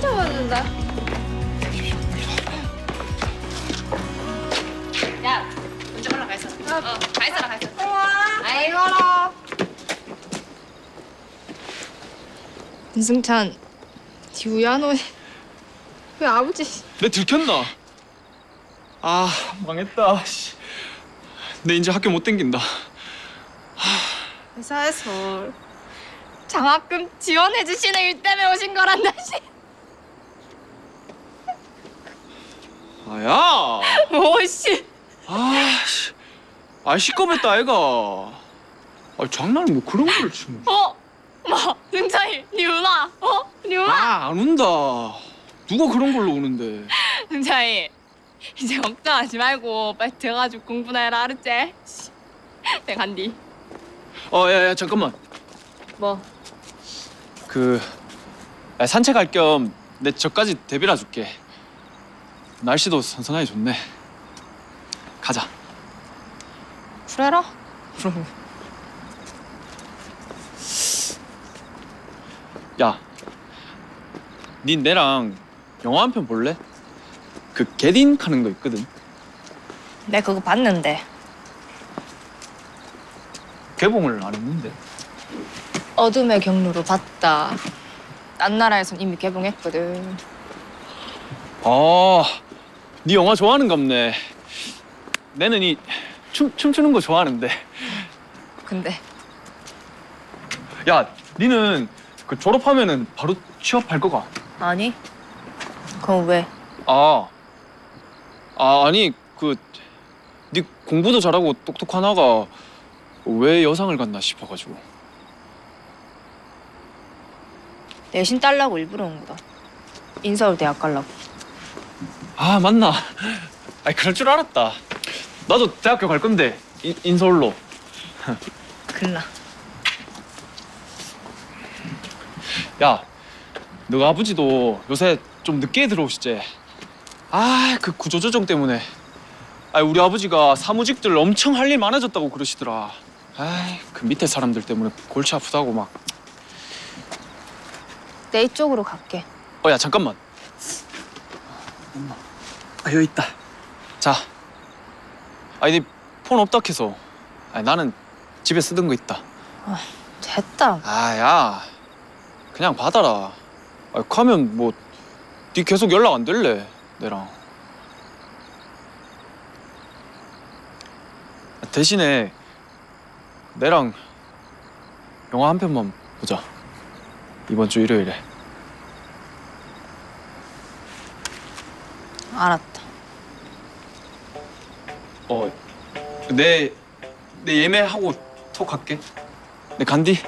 진짜 맞는다. 야, 먼저 올라가 있어. 어, 가 있어라, 가 있어. 아이고로. 윤승찬, 디우야 너왜 아버지? 내 들켰나? 아 망했다. 씨. 내 이제 학교 못 댕긴다. 회사에서 장학금 지원해 주시는 일 때문에 오신 거란다 씨. 아야. 아 씨. 아 시꺼맸다 애가. 아 장난을 뭐 그런 거를 치면. 어? 뭐 승찬이 니 누나? 어? 니 누나? 아안 운다. 누가 그런 걸로 오는데. 승찬이 이제 걱정하지 말고 빨리 들어가지고 공부나 해라 알았지? 씨. 내가 간디. 어 야야 잠깐만. 뭐? 그 야, 산책할 겸 내 저까지 데빌라 줄게. 날씨도 선선하게 좋네. 가자. 그래라. 그럼. 야, 니 내랑 영화 한 편 볼래? 그 게딘 하는 거 있거든. 내 그거 봤는데 개봉을 안 했는데. 어둠의 경로로 봤다. 딴 나라에선 이미 개봉했거든. 아, 니 영화 좋아하는 갑네. 내는 이 춤, 춤추는 거 좋아하는데. 근데 야, 니는 그 졸업하면은 바로 취업할 거가? 아니? 그럼 왜? 아, 아 아니 그, 니 공부도 잘하고 똑똑한 아가 왜 여상을 갔나 싶어가지고. 내신 딸라고 일부러 온 거다. 인서울 대학 갈라고. 아 맞나? 아 그럴 줄 알았다. 나도 대학교 갈 건데 인, 인서울로. 글라. 야, 너가 아버지도 요새 좀 늦게 들어오시지? 아, 그 구조조정 때문에. 아, 우리 아버지가 사무직들 엄청 할 일 많아졌다고 그러시더라. 아, 그 밑에 사람들 때문에 골치 아프다고 막. 내 이쪽으로 갈게. 어, 야 잠깐만. 아, 여기 있다. 자. 아니, 폰 없다 해서. 아, 나는 집에 쓰던 거 있다. 됐다. 아, 야. 그냥 받아라. 아, 가면 뭐, 니 계속 연락 안 될래, 내랑. 아, 대신에, 내랑 영화 한 편만 보자. 이번 주 일요일에. 알았다. 어, 내, 내 예매하고 톡 할게. 내 간디.